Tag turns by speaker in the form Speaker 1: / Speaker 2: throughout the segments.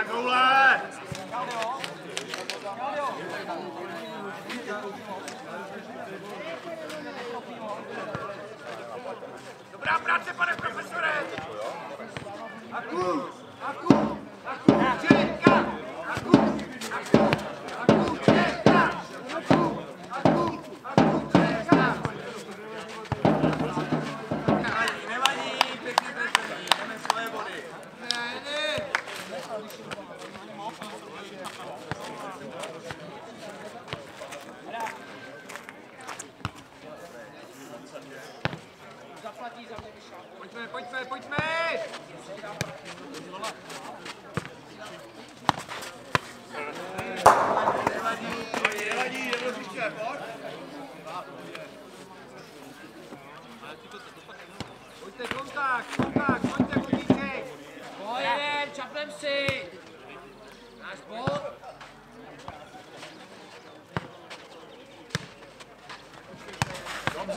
Speaker 1: Tak
Speaker 2: houle! Dobrá práce, pane profesore! Aku! Aku! Aku!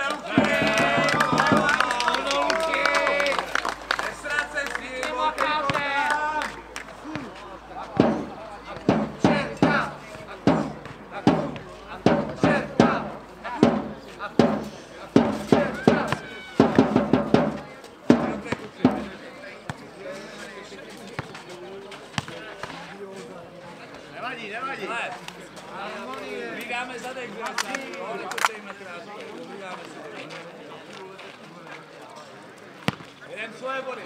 Speaker 3: touchdown?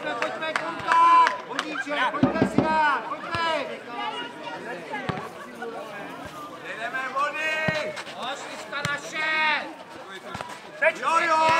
Speaker 2: pojďme, pojďme, kontakt! Hodíček, pojďme si dát, pojďme! Jdeme vody!
Speaker 3: Oslička naše!
Speaker 2: Jo, jo!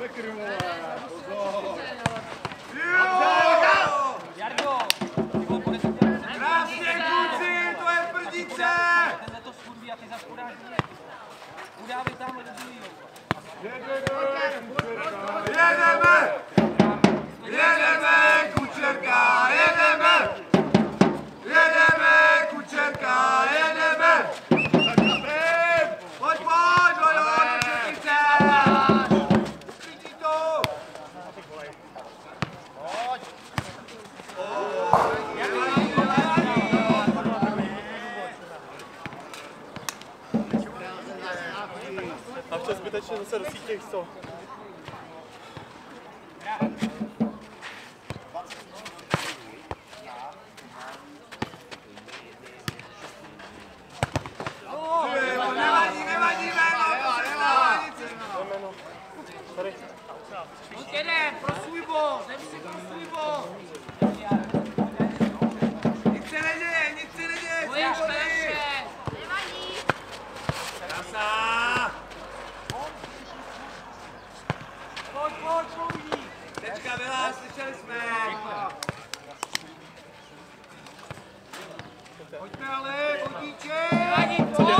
Speaker 2: Sekry, vole, pozor. Jo! Jardo!
Speaker 3: Krásně, kluci, to je prdice!
Speaker 2: Tenhle to schudí a ty zas udáš mě. Udávej tamhle do druhýho.
Speaker 3: Jedeme! Jedeme! Professor, o que? skončili jsme. Pojďme ale,
Speaker 4: budíček!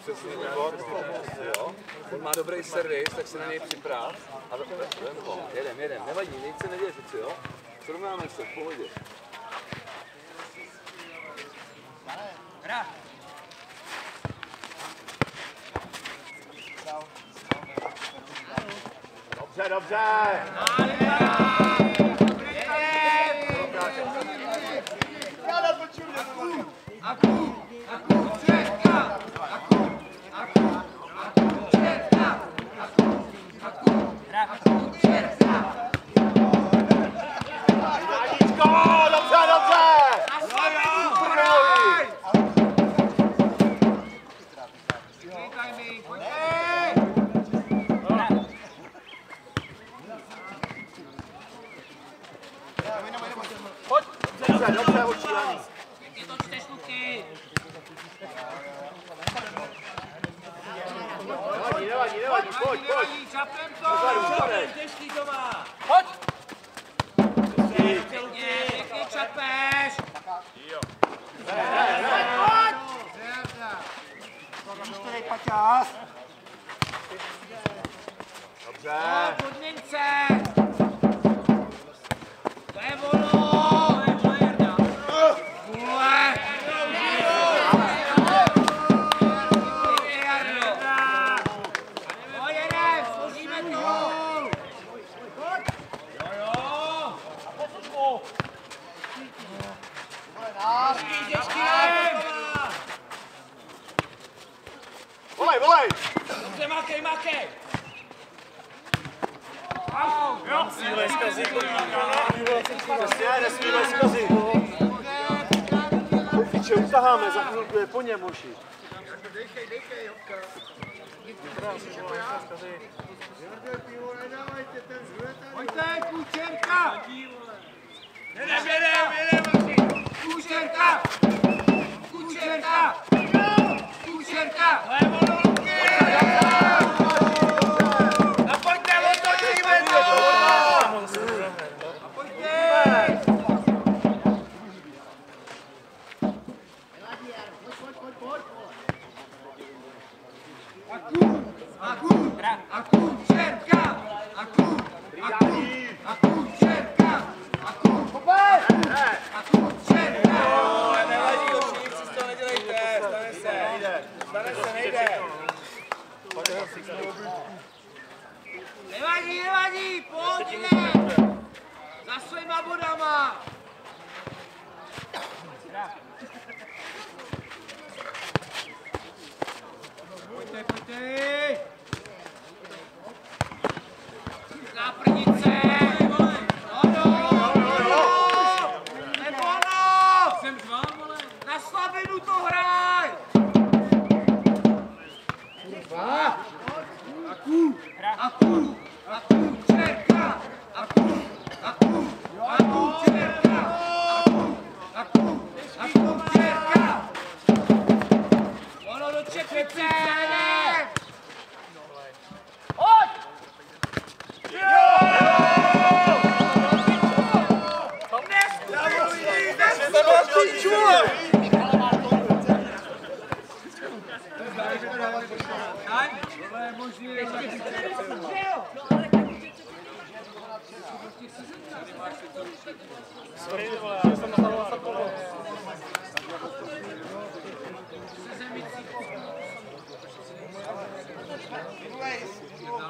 Speaker 4: Přesně výbor, jo. On má dobrý servis, tak se na něj připrav. A vem ho, jedem, jedem, nevadí, nic se neděje, přeci, jo. Srovnáme se, v pohodě.
Speaker 2: Hra.
Speaker 3: Dobře, dobře. Jáníčko, Yeah. Dobře.
Speaker 5: Podmínce.
Speaker 2: Makej, makej.
Speaker 6: Zkazit.
Speaker 3: Přesně, nesmíme zkazit. Utaháme, za chvilku je po něm, moši.
Speaker 5: Pojďte, Kučerka! Jedem, jedem, jedem, Kučerka! Kučerka! Kučerka!
Speaker 2: A Pojďte,
Speaker 5: Chickens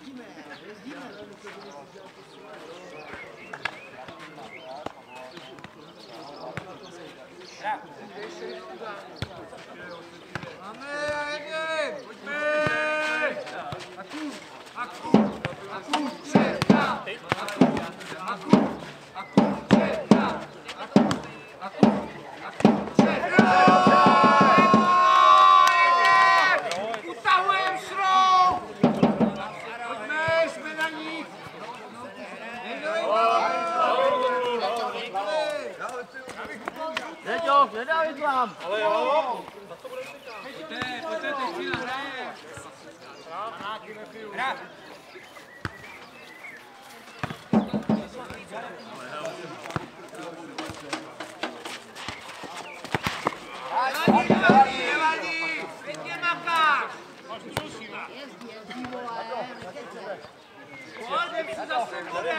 Speaker 5: Give
Speaker 2: me, give. Vám.
Speaker 7: Pojďte, pojďte, teď chvíle hraje. Hra.
Speaker 5: Nevadí, nevadí, nevadí! Pěkně makáš! Pojď, si zase bude,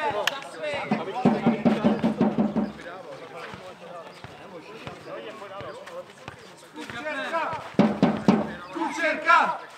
Speaker 5: zase!
Speaker 3: Kučerka! Kučerka!